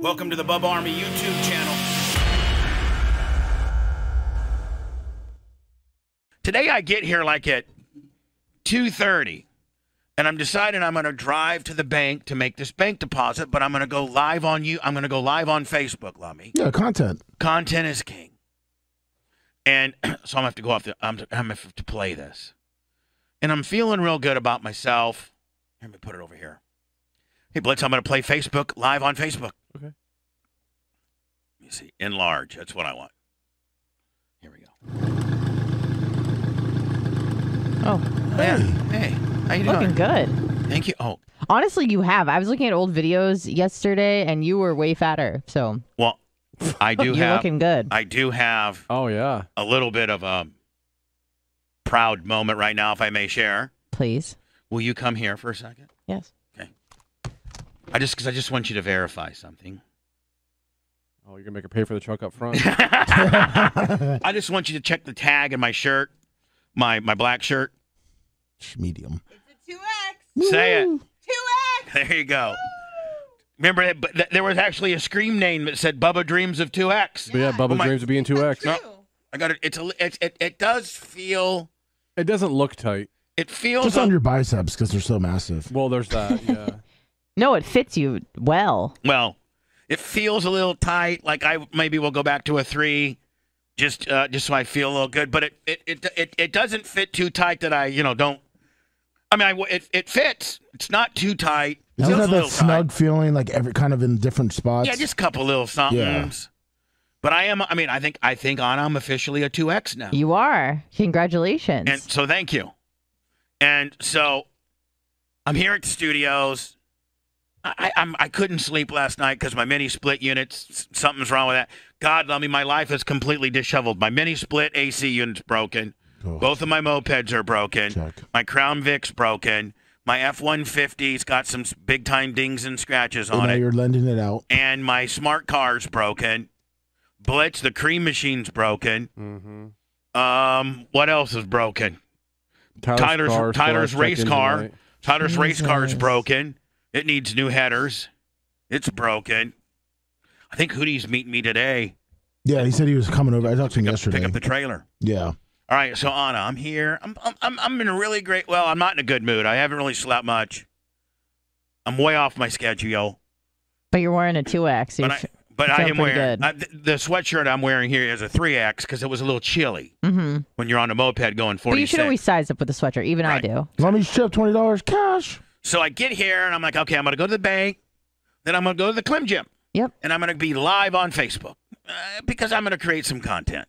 Welcome to the Bubba Army YouTube channel. Today I get here like at 2:30 and I'm deciding I'm going to drive to the bank to make this bank deposit, but I'm going to go live on you. I'm going to go live on Facebook, Lummy. Yeah, content. Content is king. And so I'm going to have to go off the I'm, I'm going to have to play this. And I'm feeling real good about myself. Let me put it over here. Hey, Blitz, I'm going to play Facebook live on Facebook. Okay. Let me see. Enlarge. That's what I want. Here we go. Oh, Yeah. Hey, how you doing? looking doing? good. Thank you. Oh, Honestly, you have. I was looking at old videos yesterday, and you were way fatter. So well, I do have you're have. looking good. I do have Oh yeah. a little bit of a proud moment right now, if I may share. Please, Will you come here for a second? yes. I just because I just want you to verify something. Oh, you're gonna make her pay for the truck up front. I just want you to check the tag in my shirt, my my black shirt. Medium. It's a two X. Say it. Two X. There you go. Remember that? But th- there was actually a scream name that said "Bubba Dreams of 2X." but yeah, Bubba Oh my- dreams of being two X. No, I got it. It's a. It's, it it does feel. It doesn't look tight. It feels. Just a- on your biceps because they're so massive. Well, there's that. Yeah. No, it fits you well. well, it feels a little tight. Like I maybe we'll go back to a three, just uh, just so I feel a little good. But it it, it it it doesn't fit too tight that I you know don't. I mean, I, it it fits. It's not too tight. It Doesn't feels have a that little snug tight. feeling like every kind of in different spots? Yeah, just a couple little somethings. Yeah. But I am. I mean, I think I think Anna, I'm officially a two X now. You are. Congratulations. And so thank you. And so I'm here at the studios. I, I'm I couldn't sleep last night because my mini split units something's wrong with that. God love me, my life is completely disheveled. My mini split AC unit's broken. Oh, Both of my mopeds are broken. check. My Crown Vic's broken. My F-150's got some big time dings and scratches And on now it. you're lending it out. And my smart car's broken. Blitz, the cream machine's broken. Mm-hmm. Um, what else is broken? Tyler's, Tyler's- car Tyler's race car. tonight. Tyler's race car's broken. It needs new headers. It's broken. I think Hootie's meeting me today. Yeah, he said he was coming over. I talked to him up, yesterday. pick up the trailer. yeah. All right, so Anna, I'm here. I'm, I'm I'm I'm in a really great. Well, I'm not in a good mood. I haven't really slept much. I'm way off my schedule, but you're wearing a 2X. So but I but I am pretty wearing good. I, the, the sweatshirt I'm wearing here is a 3X because it was a little chilly mm-hmm. when you're on a moped going 46. But you should always size up with a sweatshirt. Even Right. I do. Let me ship twenty dollars cash. So I get here and I'm like, okay, I'm going to go to the bank. Then I'm going to go to the Clem Gym. Yep. And I'm going to be live on Facebook uh, because I'm going to create some content.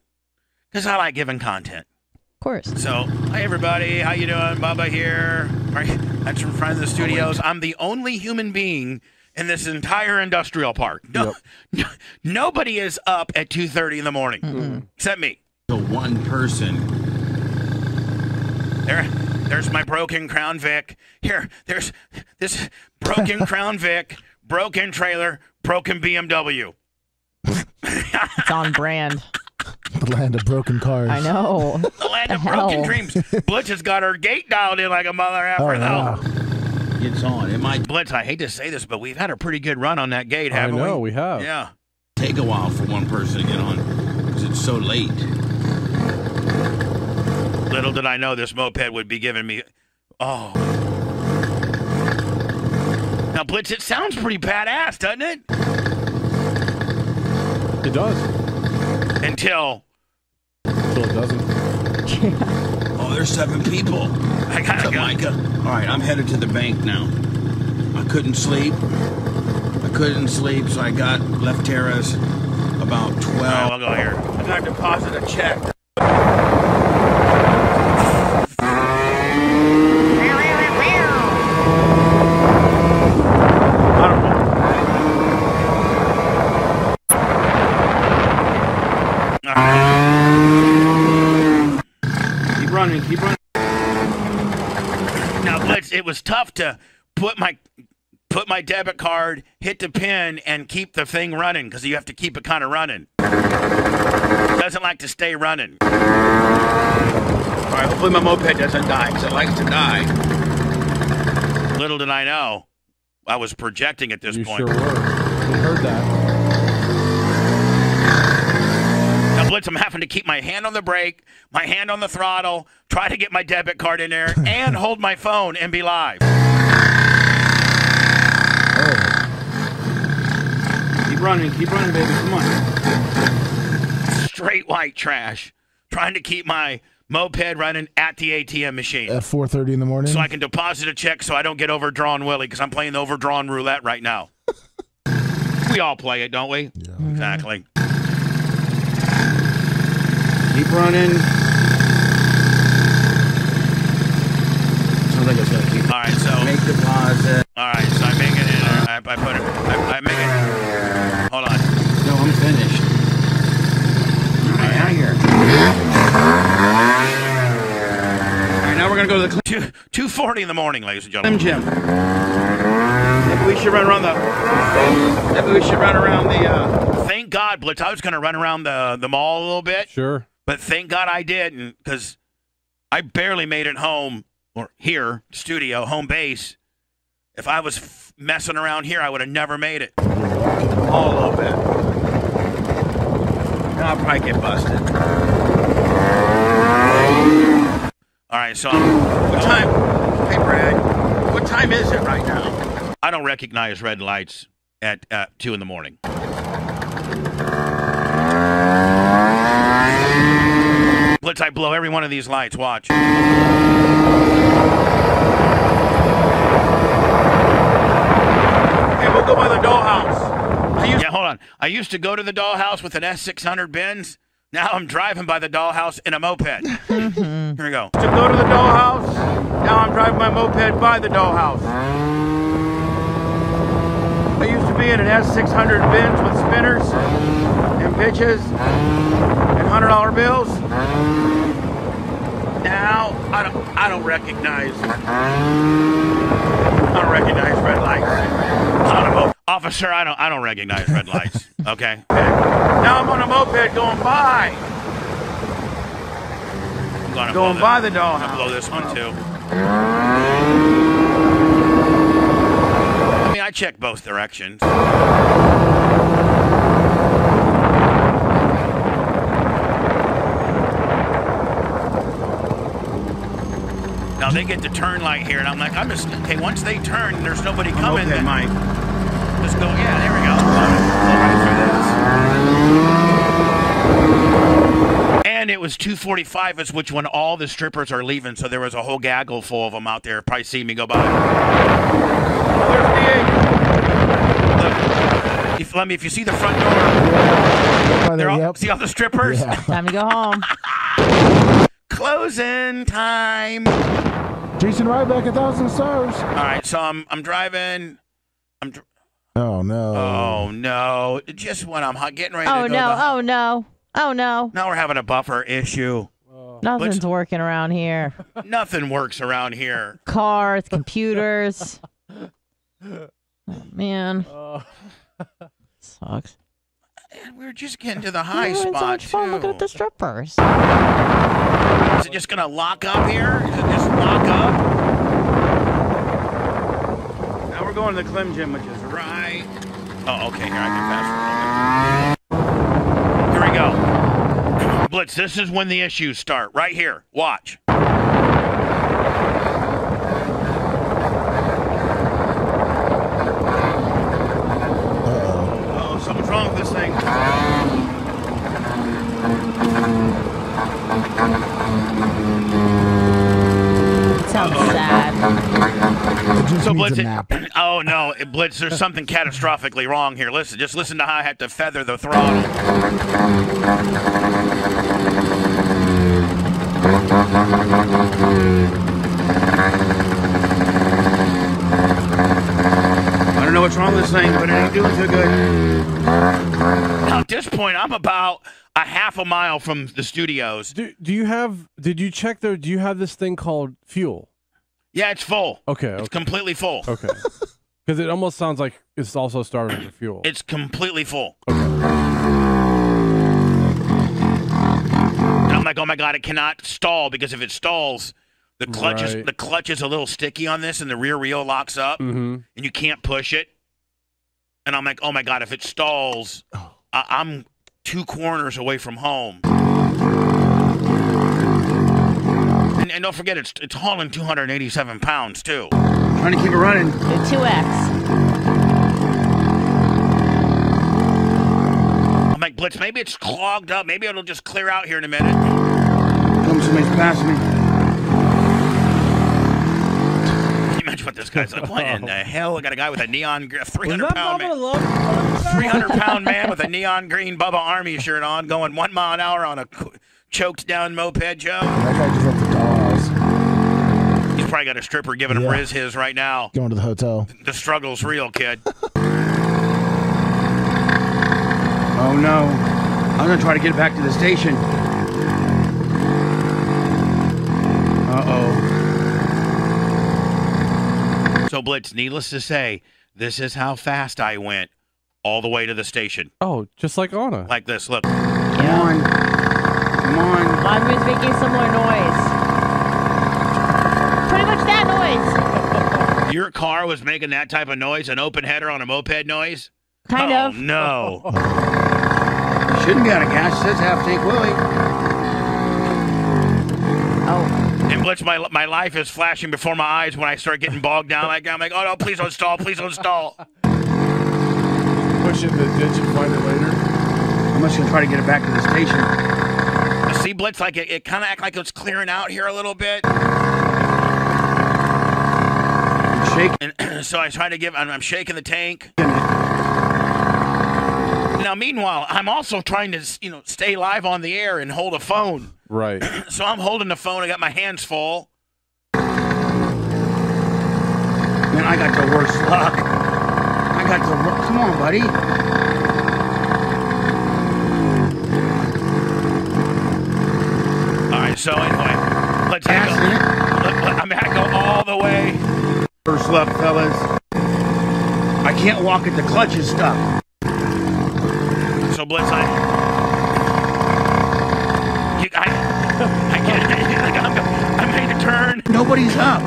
Because I like giving content. Of course. So, hi everybody, how you doing? Bubba here. All right, That's from front of the studios. I'm the only human being in this entire industrial park. No, no- nobody is up at 2:30 in the morning except me. the one person. There, there's my broken Crown Vic. Here, there's this broken Crown Vic, broken trailer, broken BMW. It's on brand. The land of broken cars. I know. The land of The broken dreams. Blitz has got her gate dialed in like a mother Oh, effer, wow. though. It's on. It might Blitz, I hate to say this, but we've had a pretty good run on that gate, haven't we? I know we? we have. Yeah. take a while for one person to get on because it's so late. Little did I know this moped would be giving me. Oh. Now, Blitz, it sounds pretty badass, doesn't it? It does. Until Until it doesn't. Oh, there's seven people. I gotta up, go. Micah? All right, I'm headed to the bank now. I couldn't sleep. I couldn't sleep, so I got left Terrace about All right, 12. I'll go here. I gotta deposit a check. I don't know. Keep running, keep running. Now, Blitz, it was tough to put my put my debit card, hit the pin, and keep the thing running because you have to keep it kind of running. Doesn't like to stay running. All right, hopefully my moped doesn't die because it likes to die. Little did I know, I was projecting at this You point. sure were. We heard that. Now, Blitz, I'm having to keep my hand on the brake, my hand on the throttle, try to get my debit card in there, and hold my phone and be live. Oh. Keep running, keep running, baby. Come on. Straight white trash. Trying to keep my moped running at the ATM machine. At 4:30 in the morning. so I can deposit a check so I don't get overdrawn Willie because I'm playing the overdrawn roulette right now. we all play it, don't we? Yeah. Exactly. Mm-hmm. Keep running. Sounds like it's gonna keep. All right, so Make deposit. all right, so I make it in. I, I put it. I, I make it. Hold on. No, I'm finished. All right, out here. All right, now we're gonna go to the Two two forty in the morning, ladies and gentlemen. Jim. Maybe we should run around the. Maybe we should run around the. Uh, Thank God, Blitz. I was going to run around the the mall a little bit, Sure. But thank God I didn't because I barely made it home or here studio home base. If I was f- messing around here, I would have never made it. all a little bit. I'll probably get busted. All right, so I'm, What time? Hey, Brad. What time is it right now? I don't recognize red lights at uh, two in the morning. Blitz, I blow every one of these lights. Watch. Hey, we'll go by the dollhouse. I used Yeah, hold on. I used to go to the dollhouse with an S600 Benz. Now I'm driving by the dollhouse in a moped. Mm-hmm. Here we go. to go to the dollhouse. Now I'm driving my moped by the dollhouse. I used to be in an S600 Benz with spinners and pitches and hundred dollar bills. Now I don't I don't recognize I don't recognize red lights. Of a officer, I don't I don't recognize red lights. Okay. Now I'm on a moped going by, I'm gonna going by this, the I'm gonna blow this one too. Oh. I mean I check both directions. Now they get the turn light here, and I'm like, I'm just okay. Once they turn, and there's nobody coming. Moped, then Mike. Just go. Yeah, there we go. Right this. And it was 2:45 is which when all the strippers are leaving, so there was a whole gaggle full of them out there. Probably see me go by. There's the. Look, if, let me. If you see the front door, By they're there, all, yep. see all the strippers. Yeah. Time to go home. Closing time. Jason Ryback, a thousand stars. All right, so I'm I'm driving. I'm. Dr- Oh no. oh no! Just when I'm getting ready Oh to go. no! the- Oh no! Oh no! Now we're having a buffer issue. Nothing's working around here. Nothing works around here. Cars, computers. Oh, man, uh. sucks. And we're just getting to the high We're having so much fun looking too. at the strippers. Is it just gonna lock up here? Lock up? Now we're going to the Clem Gym, which is Right. Oh, okay. Here I can forward. Here we go. Blitz. This is when the issues start. Right here. Watch. Oh, something's wrong with this thing. It sounds sad. Just So Blitz. it- oh no, Blitz. There's something catastrophically wrong here. Listen. Just listen to how I had to feather the throttle. I don't know what's wrong with this thing, but it ain't doing so good. Now, at this point, I'm about a half a mile from the studios. Do, do you have? Did you check there? Do you have this thing called fuel? Yeah, it's full. Okay. It's Okay. completely full. Okay. Because it almost sounds like it's also starving for fuel. It's completely full. Okay. And I'm like, oh my god, it cannot stall because if it stalls, the clutch is the clutch is a little sticky on this, and the rear wheel locks up, Mm-hmm. and you can't push it. and I'm like, oh my god, if it stalls, I- I'm two corners away from home. And, and don't forget, it's it's hauling 287 pounds too. Trying to keep it running. The two X. I'm like, Blitz, maybe it's clogged up. Maybe it'll just clear out here in a minute. Come, somebody's passing me. Can you imagine what this guy's like? What in the hell? I got a guy with a neon, gr- Was 300 that pound Bubba man. 300 pound man with a neon green Bubba Army shirt on, going one mile an hour on a choked down moped, Joe. That guy just left the dolls He's probably got a stripper giving him Yeah. Riz his right now. going to the hotel. The struggle's real, kid. Oh no. I'm gonna try to get back to the station. Uh oh. So, Blitz, needless to say, this is how fast I went all the way to the station. Oh, just like Anna. Like this. Look. Come on. Come on. Mine was making similar noise. Pretty much that noise. Your car was making that type of noise, an open header on a moped noise? Kind oh, of. no. Shouldn't be out of gas. Says half tank Willie. Oh, And Blitz, my, my life is flashing before my eyes when I start getting bogged down like that. I'm like, oh no, please don't stall, please don't stall. Push it in the ditch and find it later. I'm just gonna try to get it back to the station. See, Blitz, like it, it kind of act like it's clearing out here a little bit. And so I try to give, I'm, I'm shaking the tank. Now, meanwhile, I'm also trying to, you know, stay live on the air and hold a phone. Right. So I'm holding the phone. I got my hands full. Man, I got the worst luck. I got the wor- Come on, buddy. All right. So anyway, let's I go. Let, let, I'm gonna go all the way. First left, fellas. I can't walk at the clutch is stuck. So Blitz, I, you, I, I can't. Like, I'm, I made a turn. Nobody's up.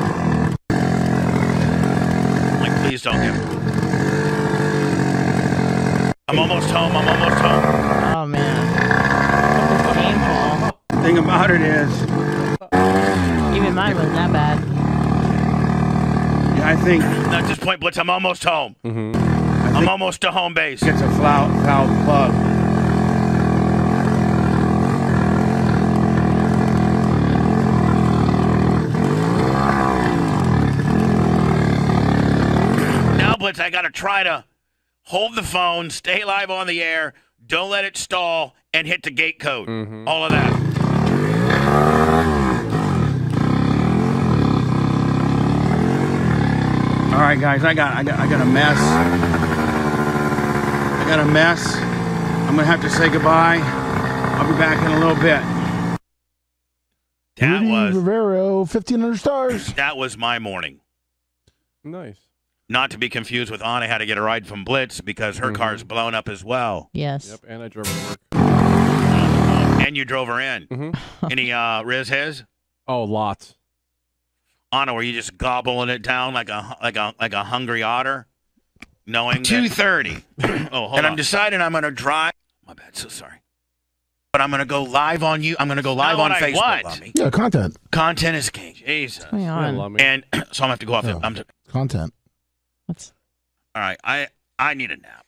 Like, please don't get. I'm almost home. I'm almost home. oh man. Painful. Thing about it is, Even mine wasn't that bad. I think Not just point, Blitz, I'm almost home. Mm-hmm. I'm almost to home base. it's a foul, foul plug. Now, Blitz, I got to try to hold the phone, stay live on the air, don't let it stall, and hit the gate code. All of that. All right, guys, I got, I got, I got a mess. I got a mess. I'm gonna have to say goodbye. I'll be back in a little bit. That Rudy was Rivero, 1,500 stars. that was my morning. Nice. Not to be confused with Anna had to get a ride from Blitz because her car's blown up as well. Yes. Yep. And I drove to work. And you drove her in. Mhm. Any uh Riz his? Oh, lots. Anna, were you just gobbling it down like a like a like a hungry otter? Knowing two thirty. that, oh, hold and I'm deciding I'm gonna drive. My bad, so sorry. But I'm gonna go live on you. I'm gonna go live on what I Facebook. want. Lummy. Yeah, content. Content is king. Jesus. What's on? And so I'm gonna have to go off. Yeah. The, I'm Content. What's all right. I I need a nap.